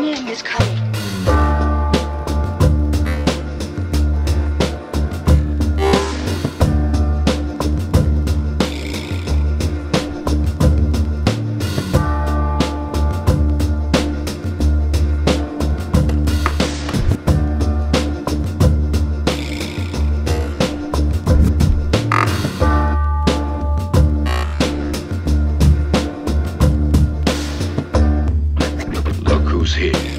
Near Miss Cully. who's here.